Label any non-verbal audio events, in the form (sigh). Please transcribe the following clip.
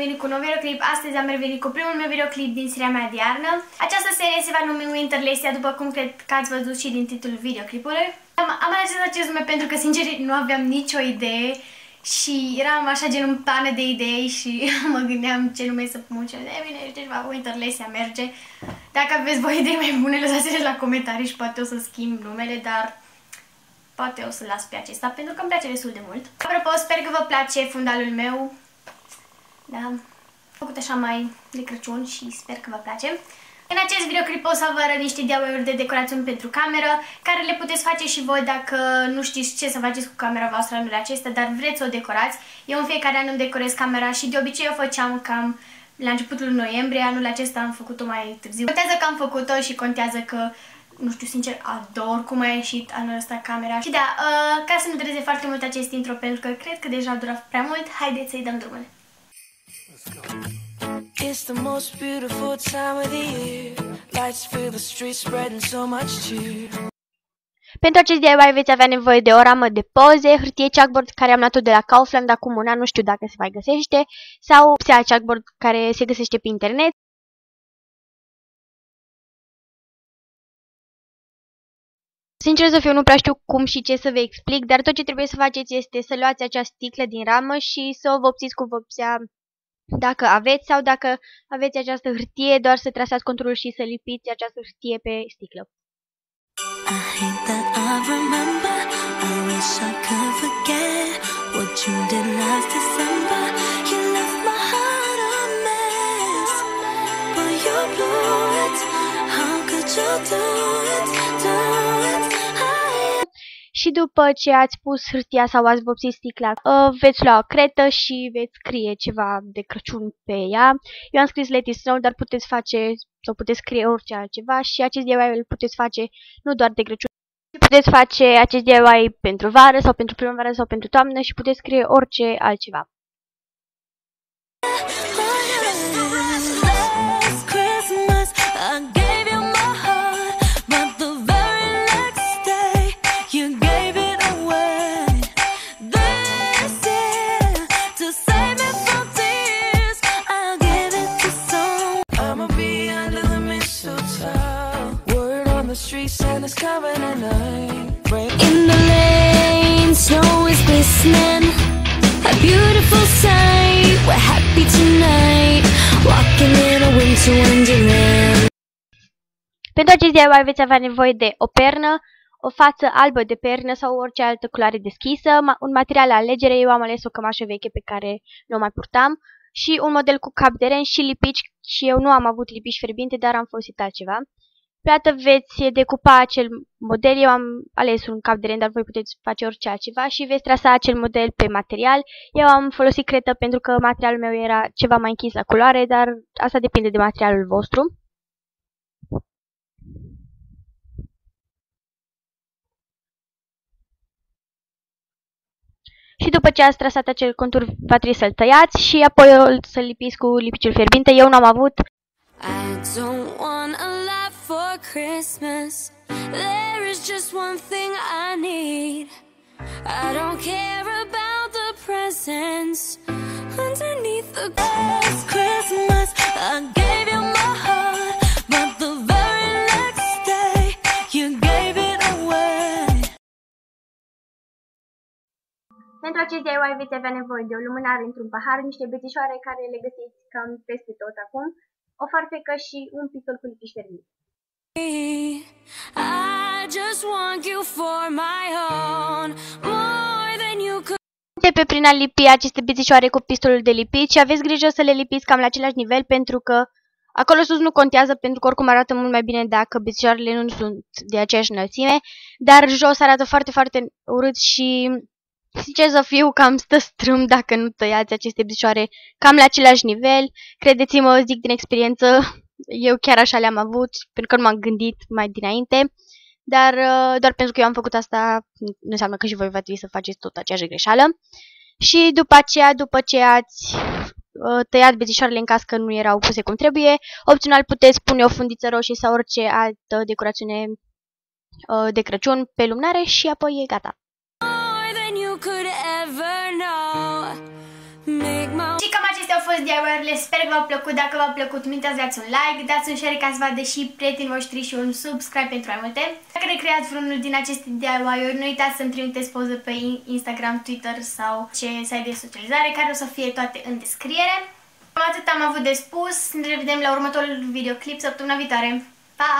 și astăzi am revenit cu un nou videoclip. Astăzi am revenit cu primul meu videoclip din seria mea de iarnă. Această serie se va numi Winter Lesia, după cum cred că ați văzut și din titlul videoclipului. Am, am ales acest nume pentru că, sincer, nu aveam nicio idee și eram așa gen un pană de idei și (laughs) mă gândeam ce nume să pun ce de bine, știi ceva, Winter Lesia merge. Dacă aveți voi idei mai bune, (laughs) lăsați-le la comentarii și poate o să schimb numele, dar poate o să las pe acesta pentru că îmi place destul de mult. Apropo, sper că vă place fundalul meu. Da, am făcut așa mai de Crăciun și sper că vă place. În acest videoclip o să vă arăt niște DIY-uri de decorațiuni pentru cameră, care le puteți face și voi dacă nu știți ce să faceți cu camera voastră anul acesta, dar vreți să o decorați. Eu în fiecare an îmi decorez camera și de obicei o făceam cam la începutul noiembrie, anul acesta am făcut-o mai târziu. Contează că am făcut-o și contează că nu știu, sincer, ador cum a ieșit anul ăsta camera. Și da, uh, ca să nu dureze foarte mult acest intro, pentru că cred că deja a durat prea mult, haideți să-i dăm drumul. It's the most beautiful time of the year Lights fill the streets spreading so much cheer pentru acest DIY veți avea nevoie de o ramă de poze, hârtie chalkboard care am luat-o de la Kaufland acum un an, nu știu dacă se mai găsește, sau psea chalkboard care se găsește pe internet. Sincer să fiu, nu prea știu cum și ce să vă explic, dar tot ce trebuie să faceți este să luați acea sticlă din ramă și să o vopsiți cu vopsea dacă aveți sau dacă aveți această hârtie, doar să trasați conturul și să lipiți această hârtie pe sticlă. How could you do it, do it? Și după ce ați pus hârtia sau ați vopsit sticla, uh, veți lua o cretă și veți scrie ceva de Crăciun pe ea. Eu am scris Let It Snow, dar puteți face sau puteți scrie orice altceva și acest DIY îl puteți face nu doar de Crăciun, puteți face acest DIY pentru vară sau pentru primăvară sau pentru toamnă și puteți scrie orice altceva. In the lane, snow is glistening. A beautiful sight, we're happy tonight. Walking in a winter wonderland. Pentru acest DIY veți avea nevoie de o pernă, o față albă de pernă sau orice altă culoare deschisă, un material la alegere, eu am ales o cămașă veche pe care nu o mai purtam, și un model cu cap de ren și lipici și eu nu am avut lipici fierbinte, dar am folosit altceva. Pe veți decupa acel model, eu am ales un cap de ren, dar voi puteți face orice altceva și veți trasa acel model pe material. Eu am folosit cretă pentru că materialul meu era ceva mai închis la culoare, dar asta depinde de materialul vostru. Și după ce ați trasat acel contur, va trebui să-l tăiați și apoi să-l lipiți cu lipiciul fierbinte. Eu n-am avut. I don't want a for Christmas. There is just one thing I need. I don't care about the presents underneath the last Christmas. I gave you my heart, but the very next day you gave it away. Pentru acest DIY veți avea nevoie de o lumânare într-un pahar, niște bețișoare care le găsiți cam peste tot acum, o farfecă și un pistol cu lipici termici. Începe prin a lipi aceste bițișoare cu pistolul de lipit și aveți grijă să le lipiți cam la același nivel pentru că acolo sus nu contează pentru că oricum arată mult mai bine dacă bițișoarele nu sunt de aceeași înălțime, dar jos arată foarte, foarte urât și Sincer să fiu, cam stă strâm dacă nu tăiați aceste bișoare cam la același nivel. Credeți-mă, zic din experiență, eu chiar așa le-am avut, pentru că nu m-am gândit mai dinainte, dar uh, doar pentru că eu am făcut asta, nu înseamnă că și voi va trebui să faceți tot aceeași greșeală. Și după aceea, după ce ați uh, tăiat bezișoarele în caz că nu erau puse cum trebuie, opțional puteți pune o fundiță roșie sau orice altă decorațiune uh, de Crăciun pe lumnare și apoi e gata. Fost DIY-urile, sper că v-au plăcut. Dacă v-au plăcut, nu uitați dați un like, dați un share ca să vadă și prietenii voștri și un subscribe pentru mai multe. Dacă recreați vreunul din aceste DIY-uri, nu uitați să-mi trimiteți poză pe Instagram, Twitter sau ce site de socializare, care o să fie toate în descriere. Cam atât am avut de spus, ne revedem la următorul videoclip săptămâna viitoare. Pa!